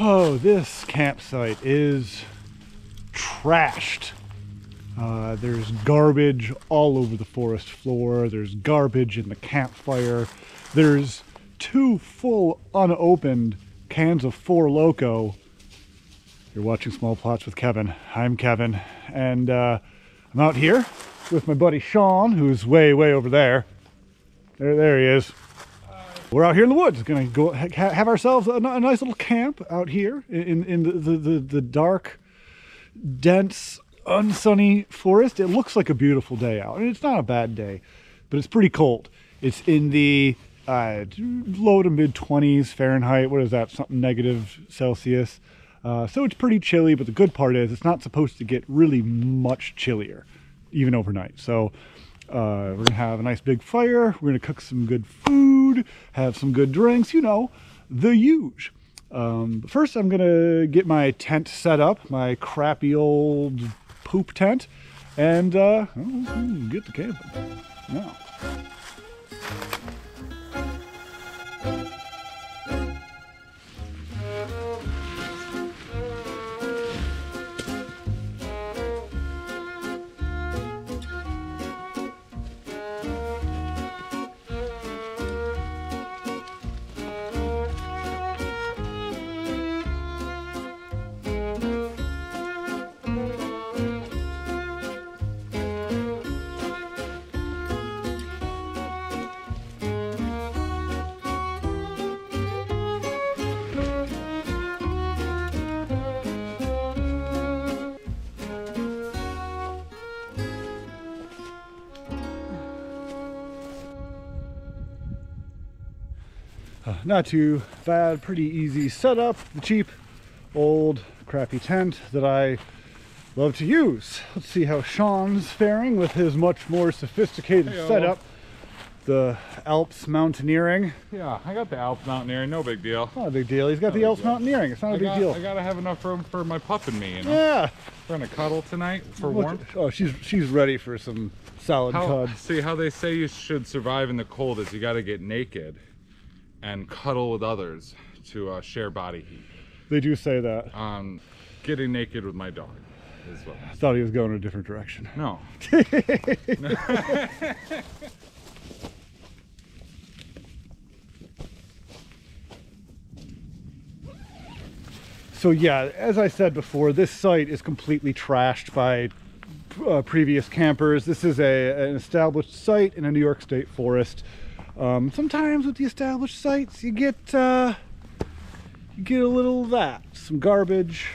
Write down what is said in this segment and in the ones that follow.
Oh, this campsite is trashed. Uh, there's garbage all over the forest floor. There's garbage in the campfire. There's two full unopened cans of Four Loco. You're watching Small Plots with Kevin. I'm Kevin, and uh, I'm out here with my buddy Sean, who's way, way over there. There, there he is. We're out here in the woods. Gonna go ha- have ourselves a nice little camp out here in in the the, the, the dark, dense, unsunny forest. It looks like a beautiful day out, and it's not a bad day, but it's pretty cold. It's in the uh, low to mid 20s Fahrenheit. What is that? Something negative Celsius. Uh, so it's pretty chilly, but the good part is it's not supposed to get really much chillier, even overnight. So uh, we're gonna have a nice big fire. We're gonna cook some good food, have some good drinks. You know, the huge. Um, first, I'm gonna get my tent set up, my crappy old poop tent, and uh, get the camping. Not too bad, pretty easy setup. The cheap, old, crappy tent that I love to use. Let's see how Sean's faring with his much more sophisticated Heyo. setup. The Alps mountaineering. Yeah, I got the Alps mountaineering, no big deal. Not a big deal. He's got the big Alps deal. mountaineering. It's not a I big got, deal. I gotta have enough room for my pup and me, you know? yeah. We're gonna cuddle tonight for Look- warmth. oh, she's she's ready for some solid How, cud. see how they say you should survive in the cold is you gotta get naked and cuddle with others to uh, share body heat. They do say that. Um, getting naked with my dog is what. I thought he was going a different direction. No. So yeah, as I said before, this site is completely trashed by uh, previous campers. This is a an established site in a New York State forest. Um, sometimes with the established sites, you get uh, you get a little of that, some garbage,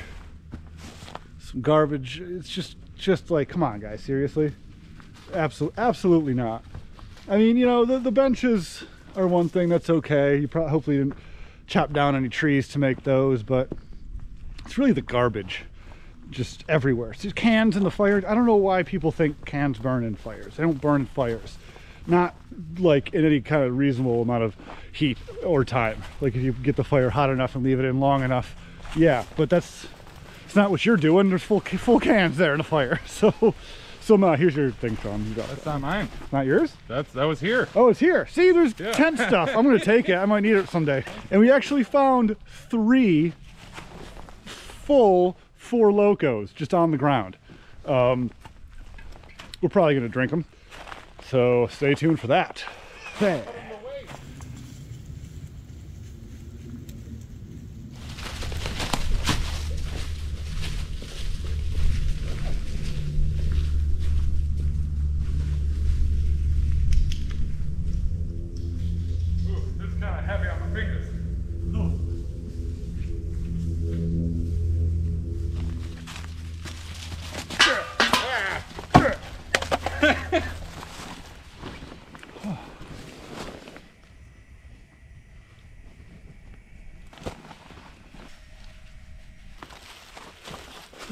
some garbage. It's just just like, come on, guys, seriously, absolutely, absolutely not. I mean, you know, the the benches are one thing that's okay. You probably hopefully didn't chop down any trees to make those, but it's really the garbage just everywhere. It's just cans in the fire. I don't know why people think cans burn in fires. They don't burn in fires. Not like in any kind of reasonable amount of heat or time. Like if you get the fire hot enough and leave it in long enough. Yeah, but that's it's not what you're doing. There's full full cans there in the fire. So so Ma, here's your thing, Sean. You it. That's not mine. Not yours? That's that was here. Oh, it's here. See, there's Yeah. tent stuff. I'm gonna take it. I might need it someday. And we actually found three full four locos just on the ground. Um, we're probably gonna drink them. So stay tuned for that. Hey.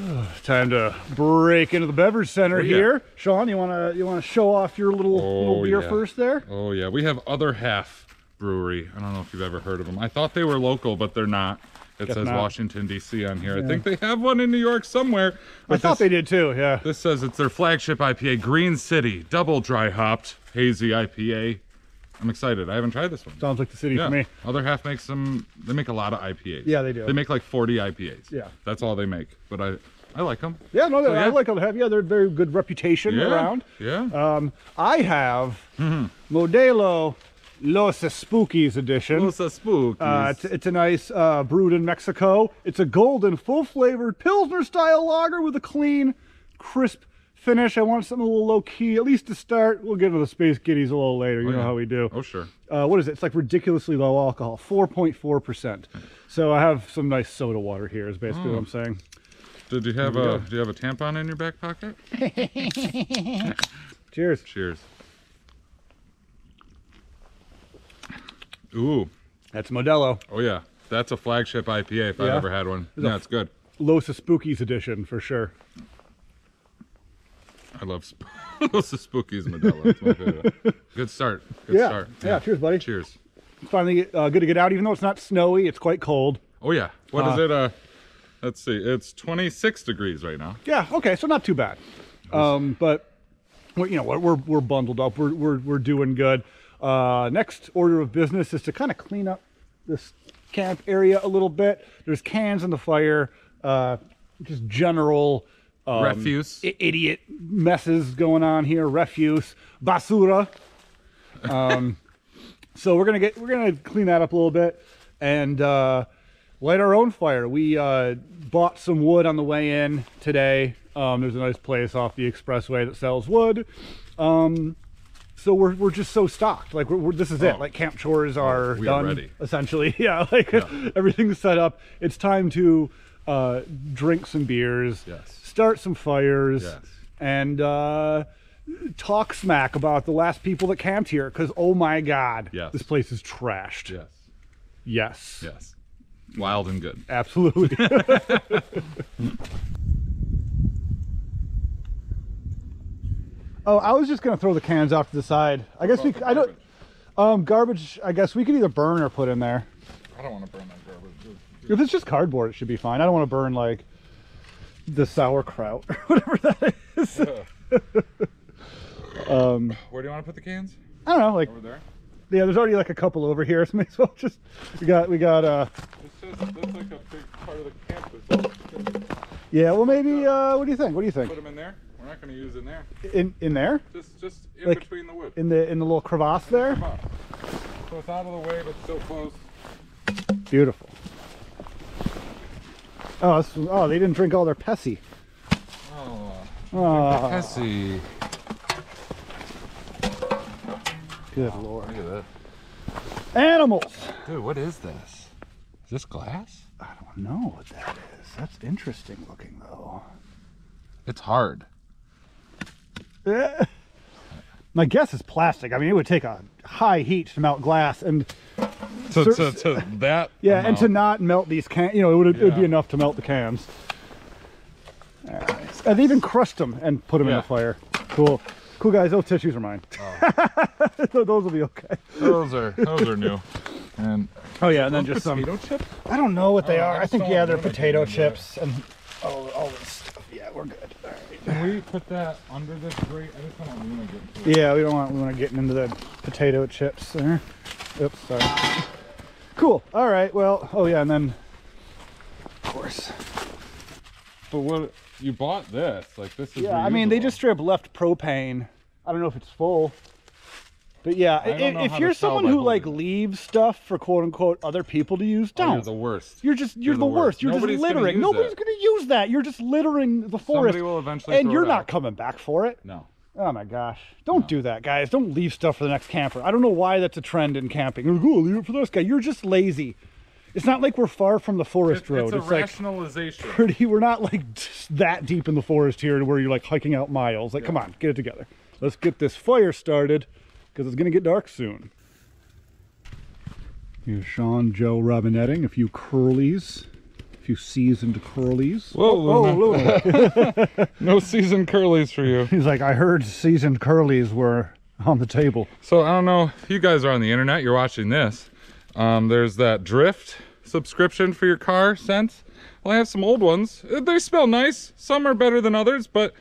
Time to break into the beverage center Oh, yeah. here. Sean, you wanna you wanna show off your little, oh, little Oh, beer yeah. first there? Oh yeah, we have Other Half Brewery. I don't know if you've ever heard of them. I thought they were local, but they're not. It Guess says not. Washington D.C. on here. I think they have one in New York somewhere. I thought this, they did too, yeah. This says it's their flagship IPA, Green City, double dry hopped hazy IPA. I'm excited. I haven't tried this one. Sounds like the city Yeah. for me. Other half makes some. They make a lot of IPAs. Yeah, they do. They make like 40 IPAs. Yeah. That's all they make. But I, I like them. Yeah, no, So, I like them to have. Yeah, they're very good reputation Yeah. around. Yeah. Um, I have Mm-hmm. Modelo Los Spookies edition. Los spookies. Uh, it's, it's a nice uh, brewed in Mexico. It's a golden, full flavored Pilsner style lager with a clean, crisp finish. I want something a little low key, at least to start. We'll get into the Space Giddies a little later. You know yeah. how we do. oh sure. Uh, what is it? It's like ridiculously low alcohol, 4.4%. So I have some nice soda water here, is basically Oh. what I'm saying. Did you have a? Do you have a tampon in your back pocket? Cheers. Cheers. Ooh. That's Modelo. Oh yeah. That's a flagship IPA if I Yeah? ever had one. a- Yeah, it's good. Los Spookies edition for sure. I love sp- Los Spookies Modelo. It's my favorite. Good start. Good Yeah. start. Yeah, cheers, buddy. Cheers. It's finally uh, good to get out, even though it's not snowy. It's quite cold. Oh yeah. What is Uh, it? Uh, let's see. It's 26 degrees right now. Yeah. Okay. So not too bad. Um, but we're, you know we're, we're we're bundled up. We're we're we're doing good. Uh, next order of business is to kind of clean up this camp area a little bit. There's cans in the fire. Uh, just general um, Refuse. i- idiot messes going on here. Refuse, basura. Um, so we're gonna get we're gonna clean that up a little bit and uh, light our own fire. We uh, bought some wood on the way in today. Um, there's a nice place off the expressway that sells wood. Um, so we're, we're just so stocked. Like we're, we're, this is it. Oh. Like camp chores are we are done ready. essentially. Yeah, like everything's set up. It's time to uh, drink some beers, Yes. Start some fires, Yes. and uh, talk smack about the last people that camped here. Because oh my god, Yes. this place is trashed. Yes. Yes, Yes. Wild and good. absolutely. oh, I was just gonna throw the cans off to the side. I guess we. I don't. Um, garbage. I guess we could either burn or put in there. I don't want to burn that garbage. If it's just cardboard, it should be fine. I don't want to burn like the sauerkraut or whatever that is. um, Where do you want to put the cans? I don't know. Like, Over there. yeah, there's already like a couple over here, so may as well just. We got, we got. uh This is that's like a big part of the campus. Yeah, well, maybe. uh What do you think? What do you think? Put them in there. We're not going to use in there. In in there, Just just in Like- between the wood. in the in the little crevasse there. Come on. So it's out of the way, but still close. Beautiful. Oh, this, oh, they didn't drink all their Pessy. Oh, Oh, good lord. Look at that. Animals. Dude, what is this? Is this glass? I don't know what that is. That's interesting looking though. It's hard. My guess is plastic. I mean, it would take a high heat to melt glass, and To, to, to that. yeah, and to not melt these cans. You know, it would it'd be enough to melt the cans. Right. And they even crushed them and put them in the fire. Cool, cool guys. Those tissues are mine. Oh. Those will be okay. Those are those are new. And Oh yeah, and then just some. potato chip. I don't know what they Oh, are. I I think yeah, they're potato get into that. chips and all, all this stuff. Yeah, we're good. All right. Can we put that under this grate? I just don't want Luna to get into it. Yeah, we don't want we want to get into the potato chips there. Oops, sorry. Cool. All right. Well. Oh yeah, and then of course. But what you bought this? Like this is. Yeah, I mean they just straight up left propane. I don't know if it's full. But yeah, if, if you're someone who like leaves stuff for quote unquote other people to use, Oh, don't. you're the worst. You're just you're, You're the, worst. worst. You're Nobody's just gonna littering. Nobody's going to use that. You're just littering the forest. Somebody will eventually. and you're not coming back for it. No. Oh my gosh. Don't do that, guys. Don't leave stuff for the next camper. I don't know why that's a trend in camping. You're like, oh, leave it for this guy. You're just lazy. It's not like we're far from the forest It's, road. it's a It's, like rationalization. pretty we're not like that deep in the forest here to where you're like hiking out miles. Like, come on, get it together. Let's get this fire started because it's gonna get dark soon. Here's Sean Joe Robinetting, a few curlies, a few seasoned curlies. Whoa, oh, Luna. Luna. no seasoned curlies for you. He's like, I heard seasoned curlies were on the table. So I don't know if you guys are on the internet. You're watching this. Um, there's that Drift subscription for your car scents. Well, I have some old ones. Uh, They smell nice. Some are better than others, but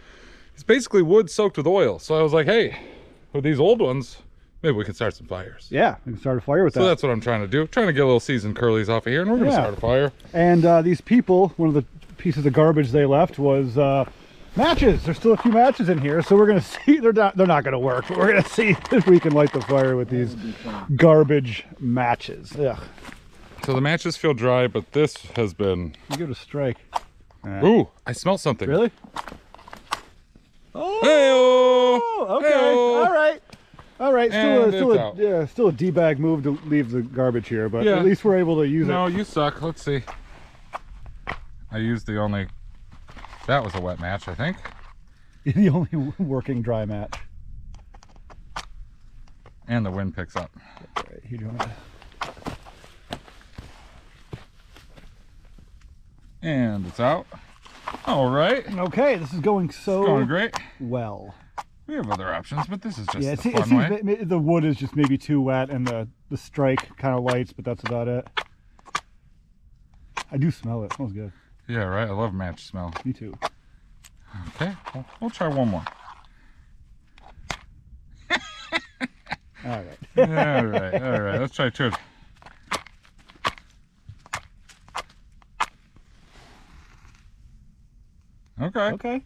it's basically wood soaked with oil. So I was like, hey, with these old ones, maybe we can start some fires. Yeah, we can start a fire with So that. that's what I'm trying to do. Trying to get a little seasoned curlies off of here, and we're gonna Yeah. start a fire. And uh, these people, one of the pieces of garbage they left was uh, matches. There's still a few matches in here, so we're gonna see. They're not. They're not gonna work. But we're gonna see if we can light the fire with these garbage matches. Yeah, So the matches feel dry, but this has been. you give it a strike. Uh, Ooh, I smell something. really? Oh, Okay. Hey-oh! All right. All right. Still, a, And still, it's a, yeah, still a d-bag move to leave the garbage here, but Yeah. at least we're able to use No, it. No, you suck. Let's see. I used the only. That was a wet match, I think. the only working dry match. And the wind picks up. All right, you doing it? And it's out. All right. Okay, this is going so Going great. well. We have other options, but this is just Yeah, the it fun way. the wood is just maybe too wet, and the the strike kind of lights, but that's about it. I do smell it. it. Smells good. Yeah, right. I love match smell. Me too. Okay, we'll, we'll try one more. All right. all right, all right. Let's try two. Okay. okay.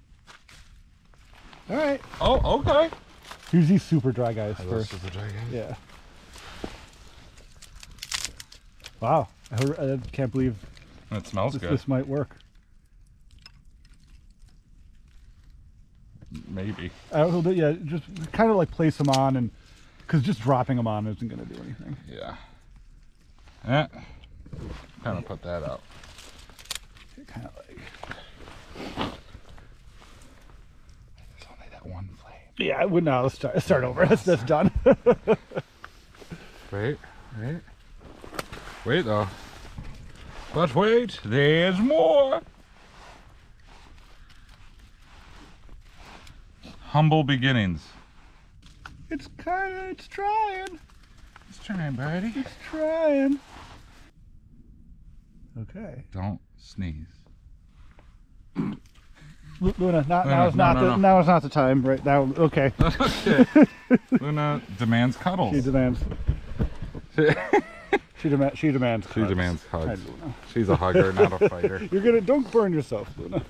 All right. Oh, okay. Here's these super dry guys first. This is the dry guy. Yeah. Wow. I, heard, I can't believe It smells this, good. this might work. Maybe. I don't, yeah, just kind of like place them on, and because just dropping them on isn't going to do anything. Yeah. Eh. Kind of put that out. Kind of like. There's only that one flame. Yeah, I would no. Let's start. Start over. That's that's done. Wait, wait. Wait though. But wait, there's more. Humble beginnings. it's kind of. It's trying. It's trying, buddy. It's trying. Okay. Don't sneeze. Lu- Luna, not, No, now is no, not no, the no. now is not the time. Right now. Okay. okay. Luna demands cuddles. She demands. She, She demands. She demands. she hugs. demands Hi, hugs. Luna. She's a hugger, not a fighter. You're gonna don't burn yourself, Luna.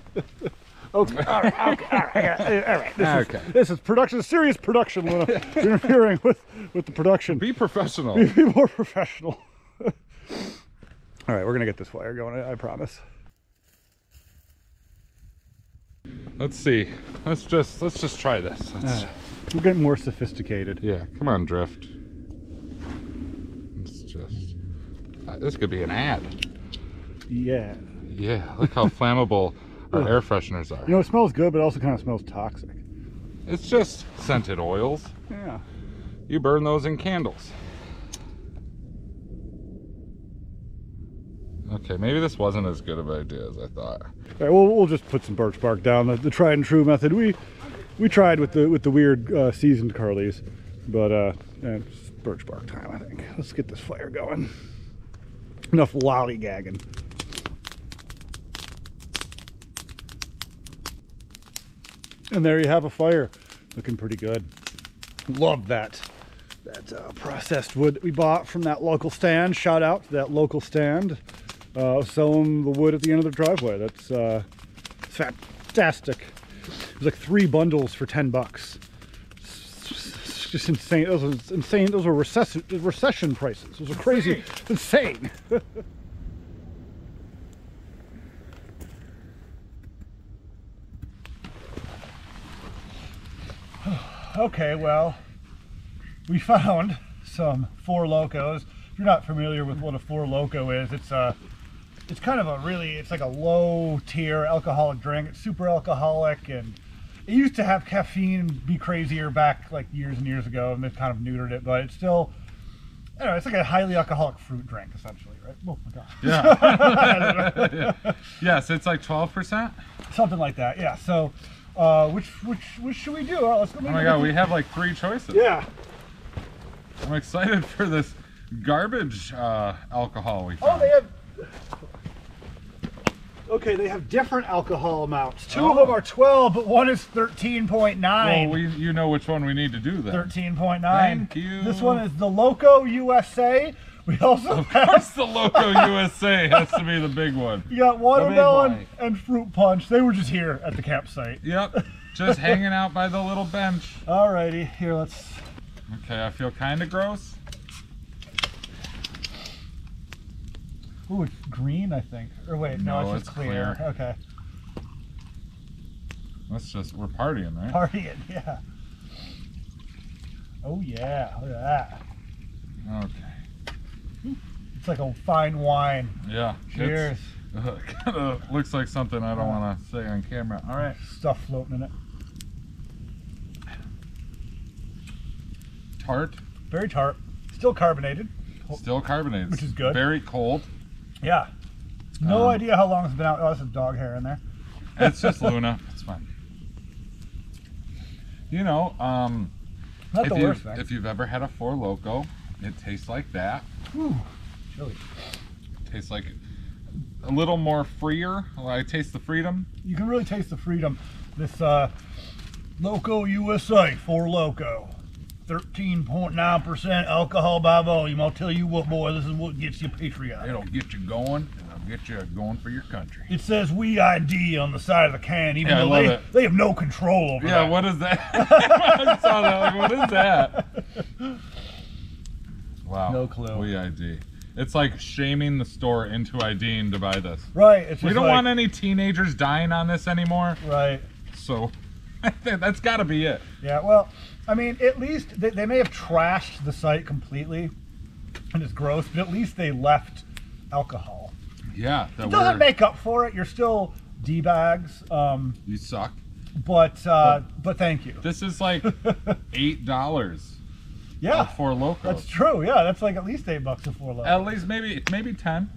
okay. All right. Okay. All right. All right. This Okay. Is, this is production. Serious production, Luna. Interfering with with the production. Be professional. Be more professional. All right, we're gonna get this fire going. I, I promise. Let's see. Let's just let's just try this. Uh, we're getting more sophisticated. yeah, come on, drift. It's just uh, this could be an ad. Yeah. Yeah, look how flammable our air fresheners are. You know, it smells good, but it also kind of smells toxic. It's just scented oils. Yeah. You burn those in candles. Okay, maybe this wasn't as good of an idea as I thought. All right, well, we'll just put some birch bark down. The, the tried and true method. We we tried with the with the weird uh, seasoned curlies, but uh, it's birch bark time. I think. Let's get this fire going. Enough lollygagging. And there you have a fire, looking pretty good. Love that that uh, processed wood that we bought from that local stand. Shout out to that local stand uh, selling the wood at the end of the driveway. That's uh, fantastic. It was like three bundles for ten bucks. It's just insane. Those are insane. Those were recession recession prices. Those are crazy. Insane. okay, well, we found some Four Locos. If you're not familiar with what a Four Loco is, it's a it's kind of a really it's like a low tier alcoholic drink. It's super alcoholic and it used to have caffeine and be crazier back like years and years ago and they've kind of neutered it, but it's still I don't know, it's like a highly alcoholic fruit drink essentially, right? Oh my god. Yeah. yes, it's like 12%. Something like that. Yeah. So uh, which which which should we do? Right, let's go Oh my god, we have like three choices. Yeah. I'm excited for this garbage uh, alcohol we found. Oh, they have Okay, they have different alcohol amounts. Two oh. of them are 12, but one is 13.9. Well, we you know which one we need to do then. 13.9. Thank you. This one is the Loco USA. We also Of have course, the Loco USA has to be the big one. you got watermelon and fruit punch. They were just here at the campsite. Yep, just hanging out by the little bench. Alrighty, here let's. Okay, I feel kind of gross. Ooh, it's green, I think. Or wait, no, No, it's just it's clear. clear. Okay, Let's just we're partying, right? partying, yeah. Oh yeah, look at that. Okay. It's like a fine wine. Yeah. Cheers. kind of looks like something I don't uh-huh. want to say on camera. All right. Stuff floating in it. Tart, Very tart. Still carbonated. still carbonated. Which is good. Very cold. Yeah. No Um, idea how long it's been out. Oh, there's some dog hair in there. It's just Luna. It's fine. You know, um, Not if, the you, worst thing. if you've ever had a Four Loco, it tastes like that. Ooh, chili. tastes like a little more freer. I taste the freedom. You can really taste the freedom. This uh, Loco USA, Four Loco. 13.9% alcohol by volume. I'll tell you what, boy, this is what gets you patriotic. It'll get you going, and it'll get you going for your country. It says we ID on the side of the can, even Yeah, though they, it. they have no control over Yeah, that. what is that? I saw that. Like, what is that? Wow. No clue. We ID. It's like shaming the store into IDing to buy this. Right. It's We don't like, want any teenagers dying on this anymore. Right. So that's got to be it. Yeah, well, I mean, at least they, they may have trashed the site completely and it's gross, but at least they left alcohol. Yeah. That It doesn't make up for it. You're still D bags, um, you suck. but uh, but thank you. This is like eight dollars Yeah, for locos. that's true. Yeah, that's like at least eight bucks a four low. At least maybe maybe ten.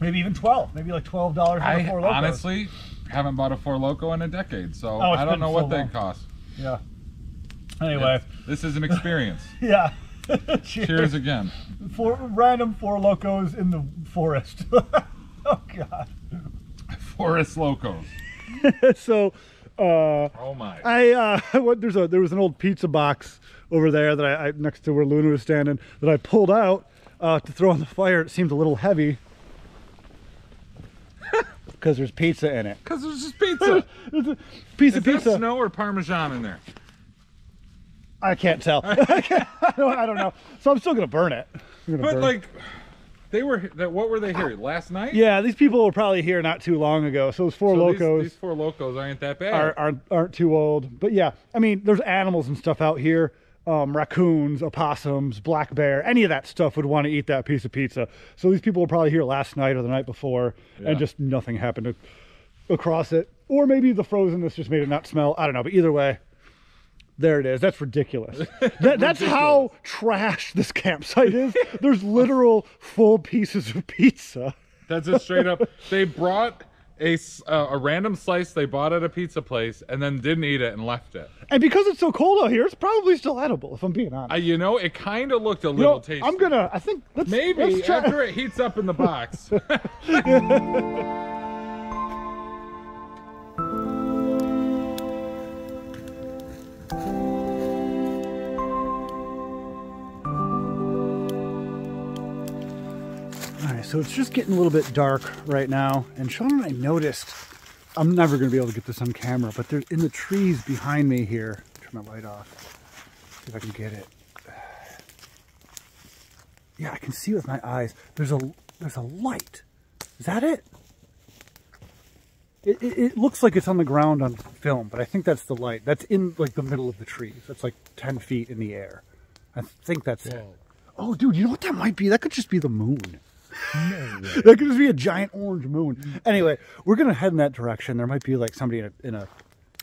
Maybe even twelve. Maybe like twelve dollars for the four locos. honestly haven't bought a Four Loco in a decade, so Oh, I don't know so what long. they cost. Yeah. Anyway, It's- this is an experience. yeah. Cheers. Cheers again. For random four locos in the forest. oh God. Forest Locos. so, uh, Oh my. I uh, there's a there was an old pizza box over there that I, I next to where Luna was standing that I pulled out uh, to throw on the fire. It seemed a little heavy because there's pizza in it. Because there's just pizza. Piece is of pizza. snow or Parmesan in there? I can't tell. I, don't, I don't know. So I'm still gonna burn it. Gonna But burn it. like, they were. That what were they here last night? yeah, these people were probably here not too long ago. So those four So these- locos. These, four locos aren't that bad. are, aren't aren't too old. But yeah, I mean, there's animals and stuff out here. Um, raccoons, opossums, black bear, any of that stuff would want to eat that piece of pizza. So these people were probably here last night or the night before, Yeah. and just nothing happened across it. Or maybe the frozenness just made it not smell. I don't know. But either way, there it is. That's ridiculous. that, that's how trash this campsite is. There's literal full pieces of pizza. That's a straight up. They brought a uh, a random slice they bought at a pizza place and then didn't eat it and left it. And because it's so cold out here, it's probably still edible. If I'm being honest. Uh, you know, it kind of looked a You little know, tasty. I'm gonna. I think let's, Maybe let's try- after it heats up in the box. so it's just getting a little bit dark right now, and Sean and I noticed. I'm never gonna be able to get this on camera, but there's in the trees behind me here. Turn my light off. See if I can get it. Yeah, I can see with my eyes. There's a there's a light. Is that it? It, it, it looks like it's on the ground on film, but I think that's the light. That's in like the middle of the trees. That's like 10 feet in the air. I think that's it. Oh, dude, you know what that might be? That could just be the moon. that could just be a giant orange moon. Anyway, we're gonna head in that direction. There might be like somebody in a in a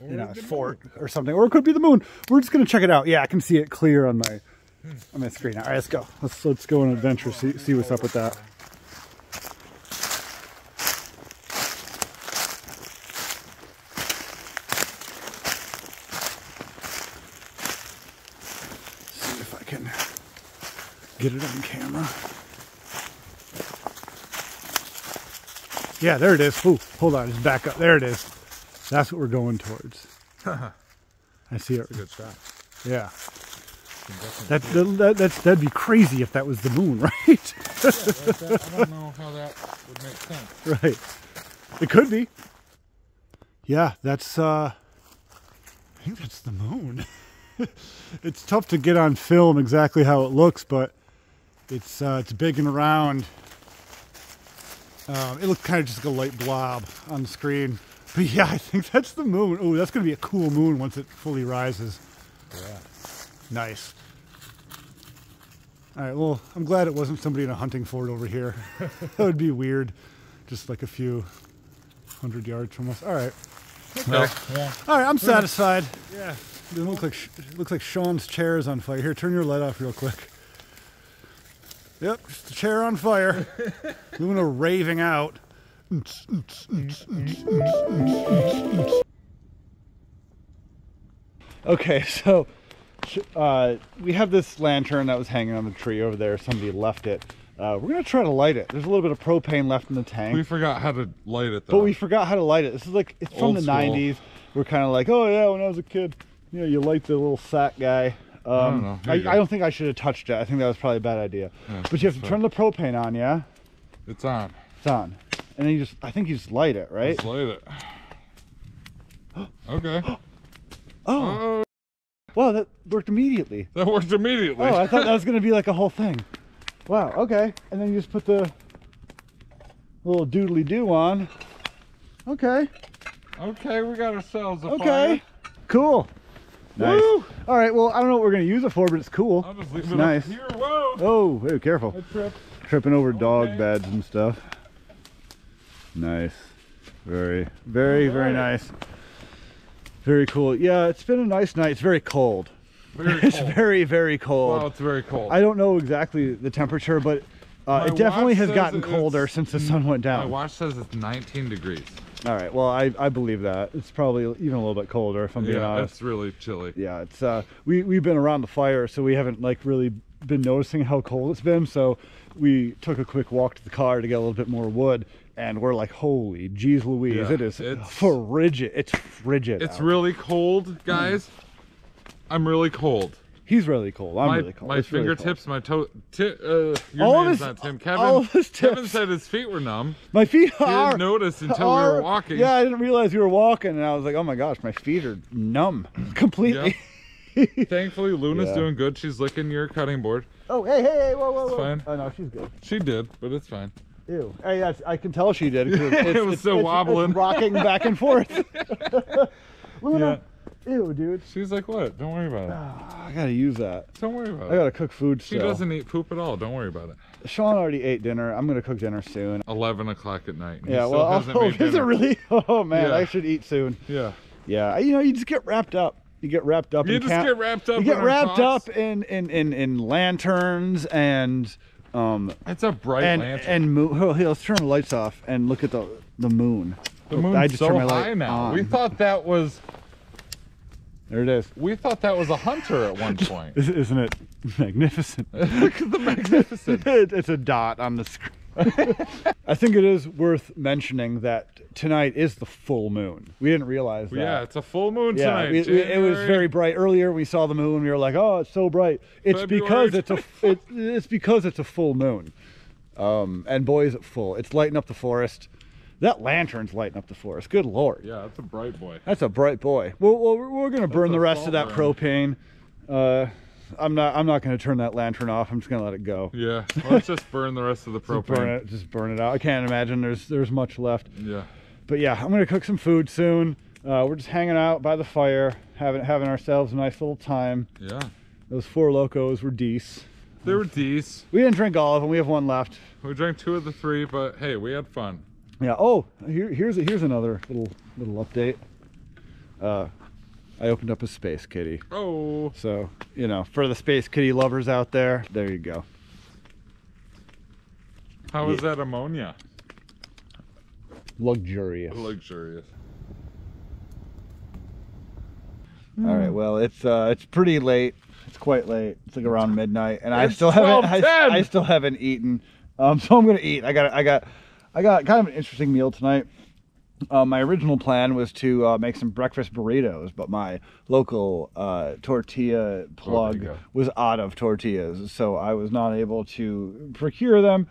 in a fort or something, or it could be the moon. We're just gonna check it out. Yeah, I can see it clear on my on my screen. All right, let's go. Let's let's go on an adventure. See see what's up with that. See if I can get it on camera. Yeah, there it is. Ooh, hold on, just back up. There it is. That's what we're going towards. I see it. Good shot. Yeah. That, that, that's, that'd be crazy if that was the moon, right? I don't know how that would make sense. right. It could be. Yeah, that's, uh, I think that's the moon. it's tough to get on film exactly how it looks, but it's, uh, it's big and round. Um, it looks kind of just like a light blob on the screen. But yeah, I think that's the moon. Oh, that's going to be a cool moon once it fully rises. Yeah. Nice. All right, well, I'm glad it wasn't somebody in a hunting fort over here. that would be weird. Just like a few hundred yards from us. All right. Okay. Yeah. All right, I'm satisfied. Yeah. It looks like it looks like Sean's chair is on fire. Here, turn your light off real quick. Yep, just the chair on fire. Luna raving out. Okay, so uh, we have this lantern that was hanging on the tree over there. Somebody left it. Uh, we're gonna try to light it. There's a little bit of propane left in the tank. We forgot how to light it though. But we forgot how to light it. This is like it's from Old the school. '90s. We're kind of like, oh yeah, when I was a kid, you know, you light the little sack guy. Um, don't know. I. I don't think I should have touched it. I think that was probably a bad idea. Yeah, but you have to turn the propane on, yeah. It's on. It's on, and then you just, I think you just light it, right? Let's light it. Okay. Oh, Oh, wow, that worked immediately. that worked immediately. Oh, I thought that was gonna be like a whole thing. Wow. Okay, and then you just put the little doodly doo on. Okay. okay, we got ourselves a Okay. fire. Cool. Nice. Woo! All right. Well, I don't know what we're gonna use it for, but it's cool. I'll just leave It's it nice. up here. Whoa! Oh, hey, careful. I tripped. Tripping over dog beds and stuff. Nice. Very, very, very nice. Very cool. Yeah, it's been a nice night. It's very cold. Very It's cold. very, very cold. Wow, it's very cold. I don't know exactly the temperature, but uh, it definitely has gotten colder since the sun went down. My down. watch says it's 19 degrees. All right. Well, I, I believe that. It's probably even a little bit colder if I'm being yeah, honest. it's really chilly. yeah it's uh we we've been around the fire so we haven't like really been noticing how cold it's been so we took a quick walk to the car to get a little bit more wood and we're like holy geez louise Yeah, it is it's- frigid it's frigid It's out. really cold, guys. I'm really cold. He's really cold i'm my really cold my It's really fingertips, my toe. Ti- uh, your All name's his- not Tim. Kevin. all of his Kevin said his feet were numb. my feet He are didn't notice until we were walking. yeah i didn't realize we were walking and i was like oh my gosh my feet are numb completely Thankfully, Luna's Yeah. doing good. She's licking your cutting board. oh hey hey hey whoa whoa whoa fine. oh no she's good She did, but it's fine. Ew. Hey, yes, I can tell she did. It's, It was it's- so it's- wobbling. It's rocking back and forth. Luna, ew, dude. She's like, what? Don't worry about it. I gotta use that. Don't worry about I it. I gotta cook food She still. doesn't eat poop at all. Don't worry about it. Sean already ate dinner. I'm gonna cook dinner soon. 11 o'clock at night. Yeah, well, oh, is it really? Oh man, Yeah. I should eat soon. Yeah. Yeah, you know, you just get wrapped up. You get wrapped up. You in just get wrapped up You get wrapped thoughts. up in in in in lanterns and um It's a bright and lantern. and moon. Oh, here, let's turn the lights off and look at the the moon. the moon's I just so my light high now. We thought that was There it is. we thought that was a hunter at one point. Is- Isn't it magnificent? Look at the magnificent. It's a dot on the screen. I think it is worth mentioning that tonight is the full moon. We didn't realize that. Yeah, it's a full moon Yeah, tonight. we- we- it was very bright earlier. We saw the moon. We were like, "Oh, it's so bright." It's because it's a it, it's because it's a full moon. Um, and boy, is it full! It's lighting up the forest. That lantern's lighting up the forest. Good lord, Yeah, that's a bright boy. that's a bright boy. Well, well we're, we're gonna burn the rest of that propane. Uh, I'm not. I'm not gonna turn that lantern off. I'm just gonna let it go. Yeah, let's just burn the rest of the Just propane. burn it. Just burn it out. I can't imagine there's there's much left. Yeah. But yeah, I'm gonna cook some food soon. Uh, we're just hanging out by the fire, having having ourselves a nice little time. Yeah. Those four locos were dees. They were dees. We didn't drink all of them. We have one left. We drank two of the three, but hey, we had fun. Yeah. Oh, here, here's here's another little little update. Uh, I opened up a space kitty. Oh. So you know, for the space kitty lovers out there, there you go. How is Yeah. that ammonia? Luxurious. Luxurious. All right. Well, it's uh, it's pretty late. It's quite late. It's like around midnight, and I still haven't. I, I still haven't eaten. Um, so I'm gonna eat. I got. I got. I got kind of an interesting meal tonight. Uh, my original plan was to uh, make some breakfast burritos, but my local uh, tortilla plug go. was out of tortillas, so I was not able to procure them.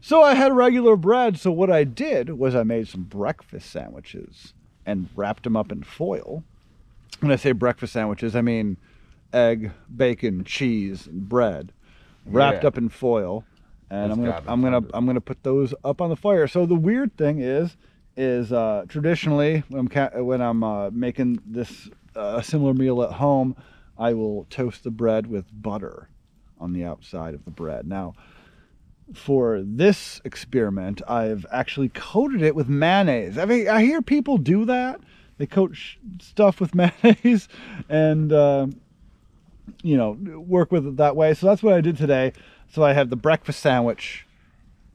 So I had regular bread. So what I did was I made some breakfast sandwiches and wrapped them up in foil. When I say breakfast sandwiches, I mean egg, bacon, cheese, and bread wrapped Yeah. up in foil. And That's I'm gonna I'm gonna. I'm gonna put those up on the fire. So the weird thing is is uh, traditionally when I'm when I'm uh, making this uh, a similar meal at home, I will toast the bread with butter on the outside of the bread. Now, for this experiment, I've actually coated it with mayonnaise. I mean, I hear people do that. They coat sh- stuff with mayonnaise and, uh, you know, work with it that way. So that's what I did today. So I have the breakfast sandwich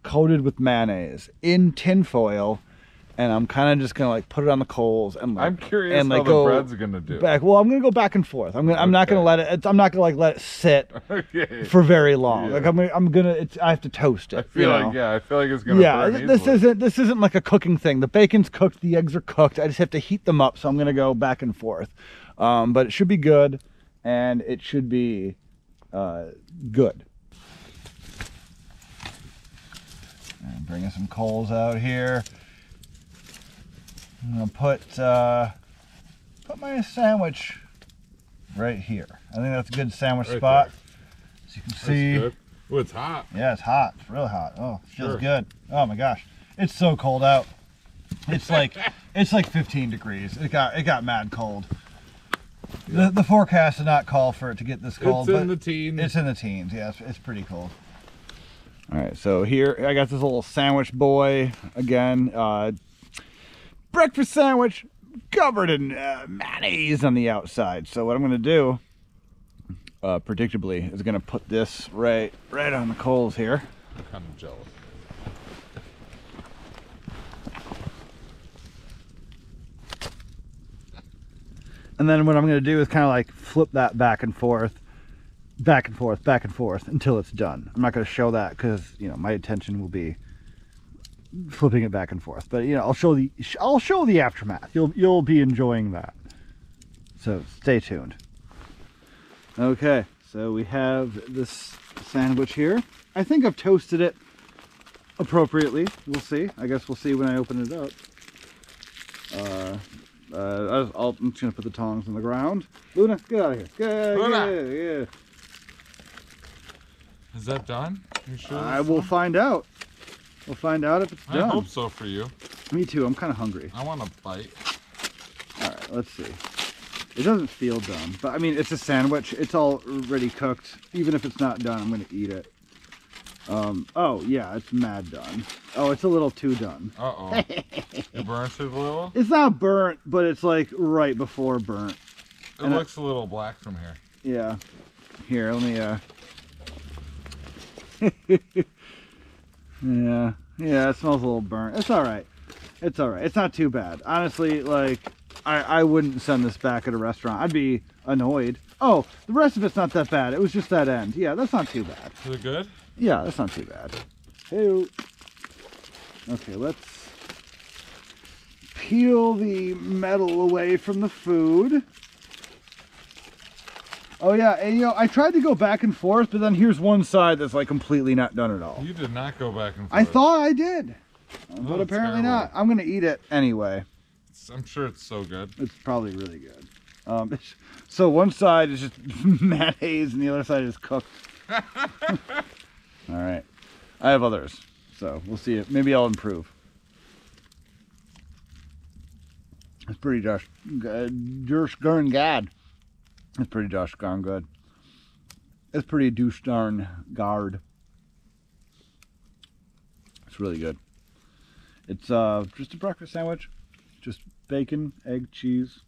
coated with mayonnaise in tinfoil. And I'm kind of just gonna like put it on the coals and like I'm curious and like how the go bread's gonna do. back. Well, I'm gonna go back and forth. I'm gonna I'm not gonna let it. I'm not gonna like let it sit okay. for very long. Yeah. Like I'm, gonna- I'm gonna, it's, I have to toast it. I feel like know? yeah, I feel like it's gonna yeah. burn This easily. isn't, this isn't like a cooking thing. The bacon's cooked, the eggs are cooked. I just have to heat them up, so I'm gonna go back and forth. Um, but it should be good, and it should be uh, good. And bringing some coals out here. I'm gonna put uh, put my sandwich right here. I think that's a good sandwich Right spot. there. As you can That's see. good. Oh, it's hot. Yeah, it's hot. It's really hot. Oh, feels Sure. good. Oh my gosh, it's so cold out. It's like it's like 15 degrees. It got it got mad cold. The the forecast did not call for it to get this cold, it's in the teens. it's in the teens. Yeah, it's, it's pretty cold. All right, so here I got this little sandwich boy again. Uh, breakfast sandwich covered in uh, mayonnaise on the outside. So what I'm gonna do, uh, predictably, is gonna put this right right on the coals here. I'm kind of jealous. And then what I'm going to do is kind of like flip that back and forth, back and forth, back and forth until it's done. I'm not going to show that because you know my attention will be flipping it back and forth. But you know I'll show the I'll show the aftermath. You'll you'll be enjoying that. So stay tuned. Okay, so we have this sandwich here. I think I've toasted it appropriately. We'll see. I guess we'll see when I open it up. Uh, uh, I'll, I'm just gonna put the tongs on the ground. Luna, get out of here. Get, Luna. yeah, yeah. Is that done? You sure? I will done? find out. We'll find out if it's I done. hope so for you. Me too. I'm kind of hungry. I want a bite. All right, let's see. It doesn't feel done, but I mean, it's a sandwich. It's already cooked. Even if it's not done, I'm gonna eat it. Um. Oh yeah, it's mad done. Oh, it's a little too done. Uh oh. it burns a little. It's not burnt, but it's like right before burnt. It And I- looks a little black from here. Yeah. Here, let me uh Yeah. Yeah, it smells a little burnt. It's alright. It's alright. It's not too bad. Honestly, like I, I wouldn't send this back at a restaurant. I'd be annoyed. Oh, the rest of it's not that bad. It was just that end. Yeah, that's not too bad. Is it good? Yeah, that's not too bad. Hey. Okay, let's peel the metal away from the food. Oh yeah, and you know, I tried to go back and forth, but then here's one side that's like completely not done at all. You did not go back and forth. I thought I did, but Oh, apparently terrible. not. I'm gonna eat it anyway. It's- I'm sure it's so good. It's probably really good. Um, so one side is just mayonnaise, and the other side is cooked. all right, I have others, so we'll see. It. Maybe I'll improve. It's pretty Josh, Josh darn gad. It's pretty Josh darn good. It's pretty douche darn guard. It's really good. It's uh just a breakfast sandwich, just bacon, egg, cheese,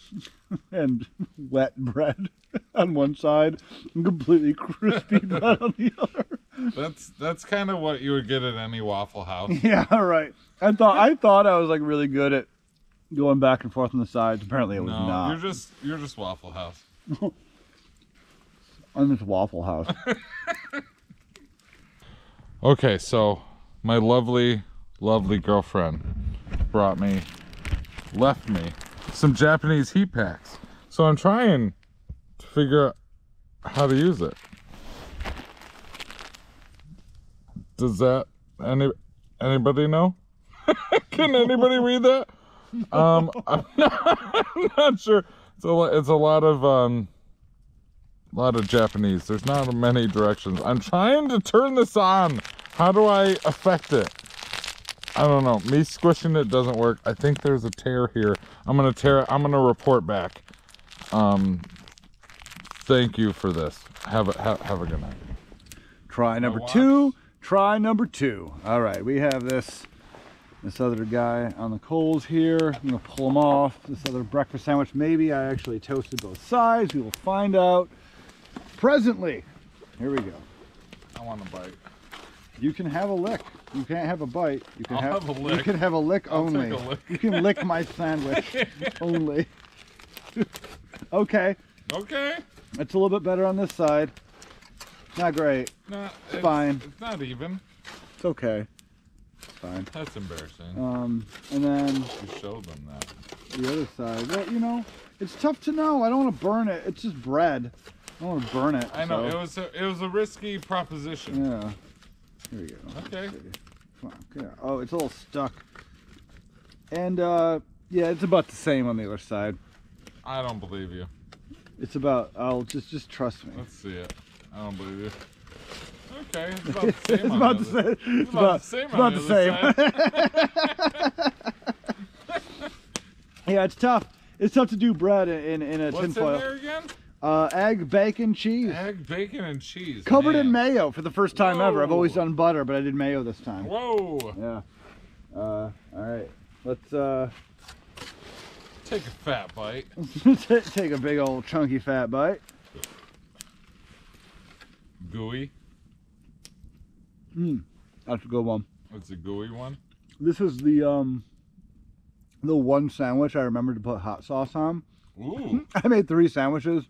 and wet bread on one side, and completely crispy bread on the other. That's that's kind of what you would get at any Waffle House. Yeah, right. I thought I thought I was like really good at going back and forth on the sides. Apparently, it was no, not. you're just you're just Waffle House. I'm just Waffle House. Okay, so my lovely, lovely girlfriend brought me, left me some Japanese heat packs. So I'm trying to figure out how to use it. Does that any anybody know? Can anybody read that? Um, I'm not, I'm not sure. It's a it's a lot of um, a lot of Japanese. There's not many directions. I'm trying to turn this on. How do I affect it? I don't know. Me squishing it doesn't work. I think there's a tear here. I'm gonna tear it. I'm gonna report back. Um, thank you for this. Have a have, have a good night. Try number two. Try number two. All right, we have this this other guy on the coals here. I'm gonna pull him off. This other breakfast sandwich. Maybe I actually toasted both sides. We will find out presently. Here we go. I want a bite. You can have a lick. You can't have a bite. You can have, have a You lick. can have a lick only. a lick. You can lick my sandwich only. okay, Okay. it's a little bit better on this side. Not great. Not, it's fine. It's not even. It's okay. Fine. That's embarrassing. Um, and then you showed them that. the other side. Well, you know, it's tough to know. I don't want to burn it. It's just bread. I don't want to burn it. I know so- it was a, it was a risky proposition. Yeah. Here we go. Okay. Come on. Come. Oh, it's a little stuck. And uh, yeah, it's about the same on the other side. I don't believe you. It's about. I'll just just trust me. Let's see it. I don't believe you. Okay, it's about the same. it's about the same. It's It's about the same. It's about the same. Yeah, it's tough. It's tough to do bread in in a What's in tinfoil. there again? Uh, egg, bacon, cheese. Egg, bacon, and cheese. Covered in mayo for the first time ever. I've always done butter, but I did mayo this time. Whoa! Yeah. Uh, all right. Let's uh, Take a fat bite. take a big old chunky fat bite. Gooey. Mm, that's a good one. It's a gooey one. This is the um, the one sandwich I remembered to put hot sauce on. Ooh. I made three sandwiches,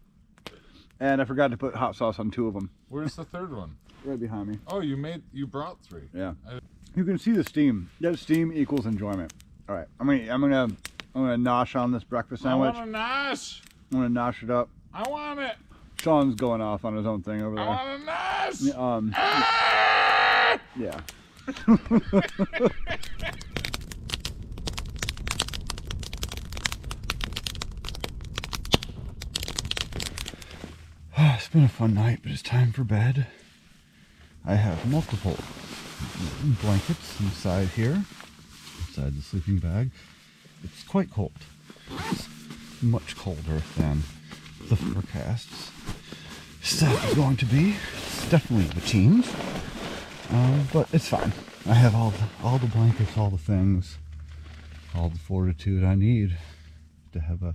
and I forgot to put hot sauce on two of them. Where's the third one? Right behind me. Oh, you made you brought three. Yeah. I- You can see the steam. That steam equals enjoyment. All right. I'm gonna I'm gonna I'm gonna nosh on this breakfast sandwich. I want a nosh. I'm gonna nosh it up. I want it. Sean's going off on his own thing over there. I want a nosh. Um, Ah! Yeah. Ah, it's been a fun night, but it's time for bed. I have multiple blankets inside here, inside the sleeping bag. It's quite cold. It's much colder than the forecasts said it was going to be. It's definitely the teens. Um, but it's fine. I have all the, all the blankets, all the things, all the fortitude I need to have a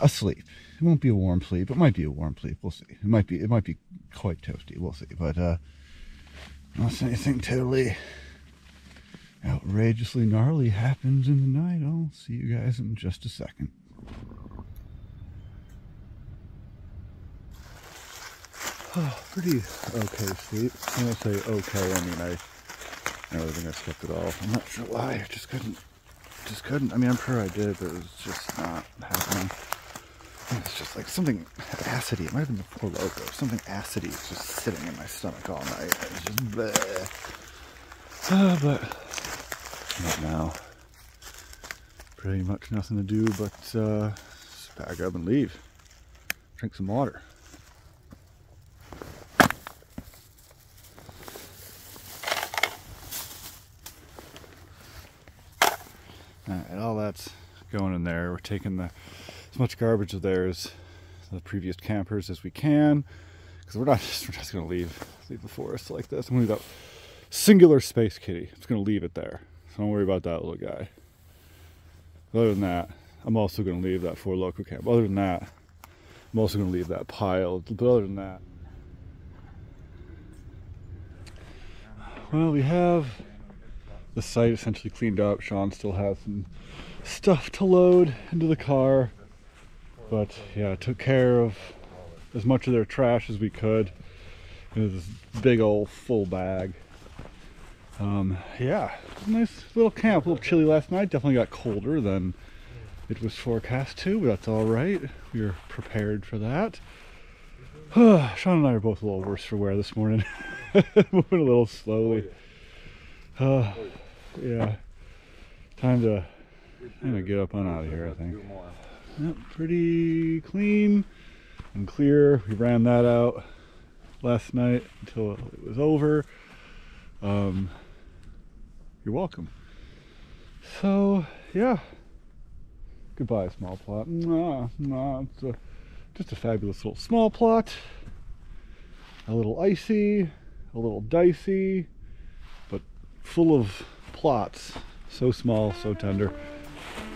a sleep. It won't be a warm sleep. It might be a warm sleep. We'll see. It might be. It might be quite toasty. We'll see. But uh, unless anything totally outrageously gnarly happens in the night, I'll see you guys in just a second. Pretty okay sleep. When I say okay, I mean I, I really think I slept at all. I'm not sure why. I just couldn't, just couldn't. I mean, I'm sure I did, but it was just not happening. It's just like something acidy. It might have been the Four Loko. Something acidy was just sitting in my stomach all night. It was just bleh. Uh, but not now. Pretty much nothing to do but uh, pack up and leave. Drink some water. Alright, all that's going in there. We're taking the as much garbage of theirs, the previous campers as we can. Because we're not just we're just gonna leave leave the forest like this. I'm gonna leave that singular space kitty. It's gonna leave it there. So don't worry about that little guy. Other than that, I'm also gonna leave that Four Loko camp. Other than that, I'm also gonna leave that pile. But other than that. Well, we have the site essentially cleaned up. Sean still has some stuff to load into the car. But yeah, took care of as much of their trash as we could in this big old full bag. Um, yeah, nice little camp. A little chilly last night. Definitely got colder than it was forecast to, but that's all right. We were prepared for that. Sean and I are both a little worse for wear this morning. Moving a little slowly. Uh, yeah. Time to, time to get up on out of here, I think. Yep, pretty clean and clear. We ran that out last night until it was over. Um, you're welcome. So, yeah. Goodbye, small plot. Nah, nah, it's a, just a fabulous little small plot. A little icy, a little dicey, but full of plots. So small, so tender.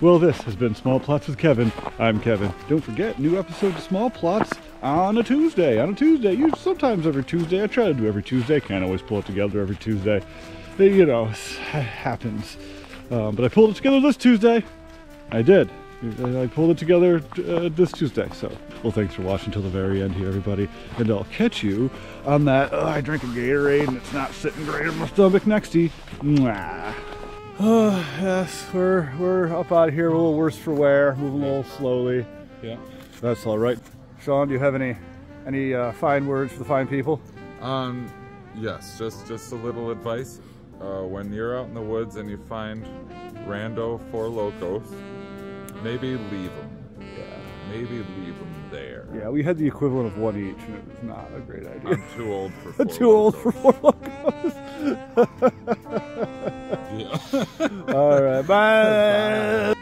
Well, this has been Small Plots with Kevin. I'm Kevin. Don't forget, new episodes of Small Plots on a Tuesday. On a Tuesday, you sometimes every Tuesday. I try to do every Tuesday. Can't always pull it together every Tuesday. You know, it happens. Um, but I pulled it together this Tuesday. I did. I pulled it together uh, this Tuesday. So, well, thanks for watching till the very end here, everybody. And I'll catch you on that. Oh, I drink a Gatorade and it's not sitting great in my stomach next to you. Mwah. Oh, yes, we're, we're up out here, a little worse for wear, moving a little slowly. Yeah. That's all right. Sean, do you have any any uh, fine words for the fine people? Um, yes, just just a little advice. Uh, when you're out in the woods and you find rando Four Lokos, maybe leave them. Yeah. Maybe leave them there. Yeah, we had the equivalent of one each, and it was not a great idea. I'm too old for four Too old for Four Lokos. Yeah. all right, bye.